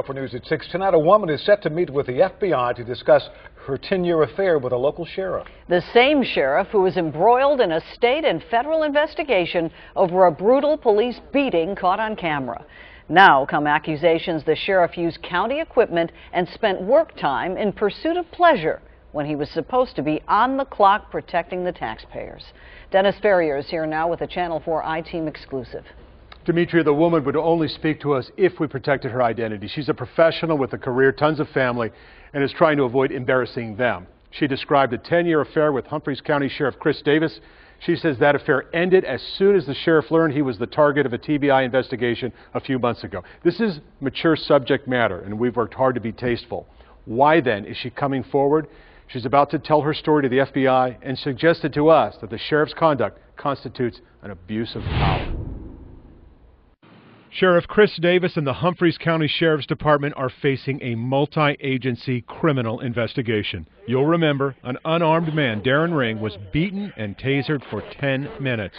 For News at 6 tonight, a woman is set to meet with the FBI to discuss her 10-year affair with a local sheriff. The same sheriff who was embroiled in a state and federal investigation over a brutal police beating caught on camera. Now come accusations the sheriff used county equipment and spent work time in pursuit of pleasure when he was supposed to be on the clock protecting the taxpayers. Dennis Ferrier is here now with a Channel 4 I-Team exclusive. Demetria, the woman would only speak to us if we protected her identity. She's a professional with a career, tons of family, and is trying to avoid embarrassing them. She described a 10-year affair with Humphreys County Sheriff Chris Davis. She says that affair ended as soon as the sheriff learned he was the target of a TBI investigation a few months ago. This is mature subject matter, and we've worked hard to be tasteful. Why then is she coming forward? She's about to tell her story to the FBI and suggested to us that the sheriff's conduct constitutes an abuse of power. Sheriff Chris Davis and the Humphreys County Sheriff's Department are facing a multi-agency criminal investigation. You'll remember an unarmed man, Darren Ring, was beaten and tasered for 10 minutes.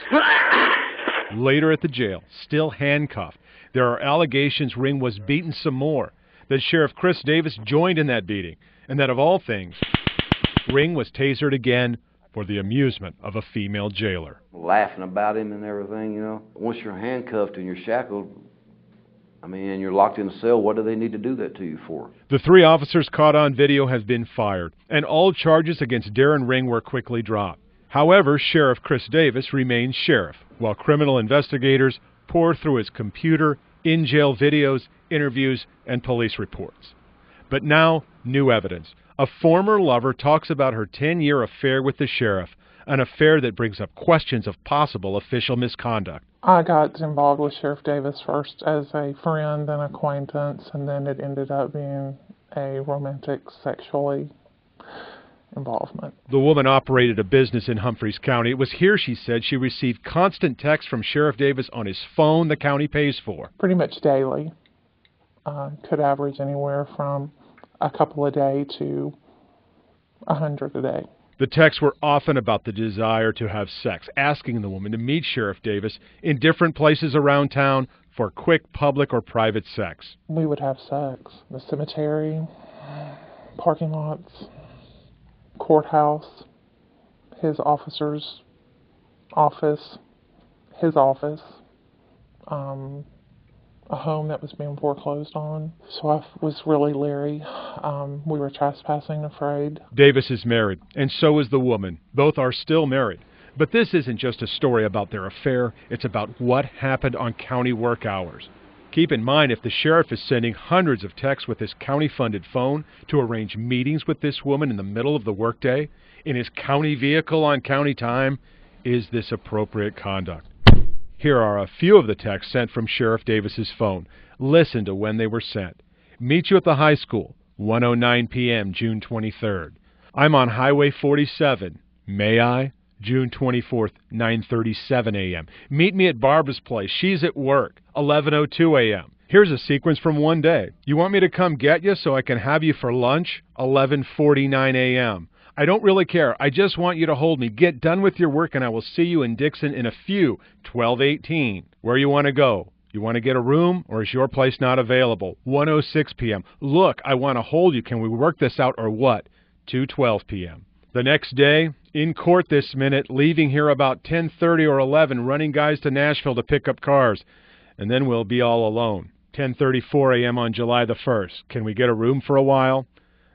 Later at the jail, still handcuffed, there are allegations Ring was beaten some more, that Sheriff Chris Davis joined in that beating, and that of all things, Ring was tasered again for the amusement of a female jailer. Laughing about him and everything, you know. Once you're handcuffed and you're shackled, I mean, and you're locked in a cell, what do they need to do that to you for? The three officers caught on video have been fired, and all charges against Darren Ring were quickly dropped. However, Sheriff Chris Davis remains sheriff, while criminal investigators pour through his computer, in jail videos, interviews, and police reports. But now, new evidence. A former lover talks about her 10 year affair with the sheriff, an affair that brings up questions of possible official misconduct. I got involved with Sheriff Davis first as a friend and acquaintance, and then it ended up being a romantic, sexually involvement. The woman operated a business in Humphreys County. It was here, she said, she received constant texts from Sheriff Davis on his phone the county pays for. Pretty much daily. Uh, could average anywhere from a couple a day to a hundred a day. The texts were often about the desire to have sex, asking the woman to meet Sheriff Davis in different places around town for quick public or private sex. We would have sex. The cemetery, parking lots, courthouse, his officer's office, his office, um, a home that was being foreclosed on. So I was really leery. Um, we were trespassing, afraid. Davis is married, and so is the woman. Both are still married. But this isn't just a story about their affair, it's about what happened on county work hours. Keep in mind if the sheriff is sending hundreds of texts with his county funded phone to arrange meetings with this woman in the middle of the workday, in his county vehicle on county time, is this appropriate conduct? Here are a few of the texts sent from Sheriff Davis's phone. Listen to when they were sent. Meet you at the high school, 1:09 p.m., June 23rd. I'm on Highway 47. May I? June 24th, 9:37 a.m. Meet me at Barbara's place. She's at work. 11:02 a.m. Here's a sequence from one day. You want me to come get you so I can have you for lunch? 11:49 a.m. I don't really care. I just want you to hold me. Get done with your work and I will see you in Dickson in a few. 1218. Where you want to go? You want to get a room or is your place not available? 106 p.m. Look, I want to hold you. Can we work this out or what? 212 p.m. The next day, in court this minute, leaving here about 10:30 or 11, running guys to Nashville to pick up cars. And then we'll be all alone. 10:34 a.m. on July the 1st. Can we get a room for a while?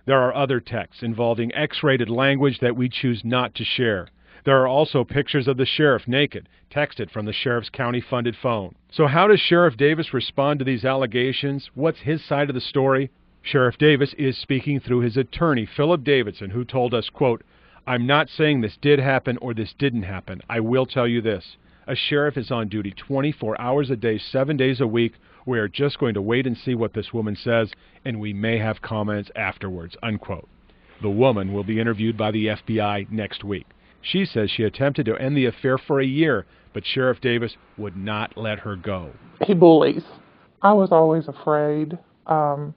There are other texts involving X-rated language that we choose not to share. There are also pictures of the sheriff naked, texted from the sheriff's county funded phone. So, how does Sheriff Davis respond to these allegations? What's his side of the story? Sheriff Davis is speaking through his attorney, Philip Davidson, who told us, quote, I'm not saying this did happen or this didn't happen. I will tell you this. A sheriff is on duty 24 hours a day, seven days a week, we are just going to wait and see what this woman says, and we may have comments afterwards. Unquote. The woman will be interviewed by the FBI next week. She says she attempted to end the affair for a year, but Sheriff Davis would not let her go. He bullies. I was always afraid. Um,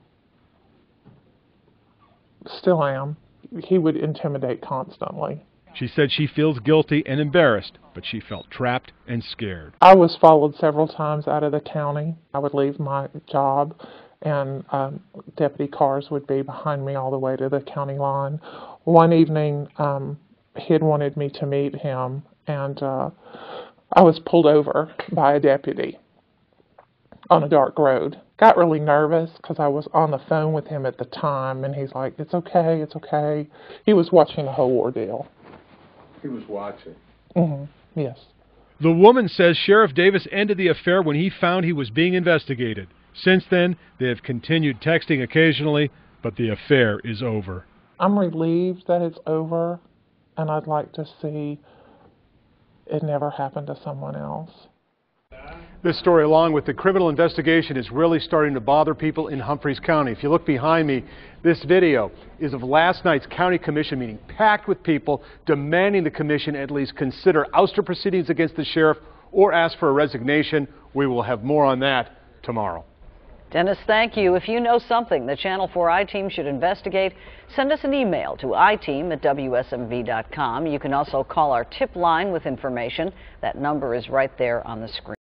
still am. He would intimidate constantly. She said she feels guilty and embarrassed, but she felt trapped and scared. I was followed several times out of the county. I would leave my job and um, deputy cars would be behind me all the way to the county line. One evening, um, he had wanted me to meet him, and uh, I was pulled over by a deputy on a dark road. Got really nervous because I was on the phone with him at the time, and he's like, "It's okay, it's okay." He was watching the whole ordeal. He was watching. hmm Yes. The woman says Sheriff Davis ended the affair when he found he was being investigated. Since then, they have continued texting occasionally, but the affair is over. I'm relieved that it's over, and I'd like to see it never happen to someone else. This story, along with the criminal investigation, is really starting to bother people in Humphreys County. If you look behind me, this video is of last night's county commission meeting, packed with people demanding the commission at least consider ouster proceedings against the sheriff or ask for a resignation. We will have more on that tomorrow. Dennis, thank you. If you know something the Channel 4 I-Team should investigate, send us an email to iteam at WSMV.com. You can also call our tip line with information. That number is right there on the screen.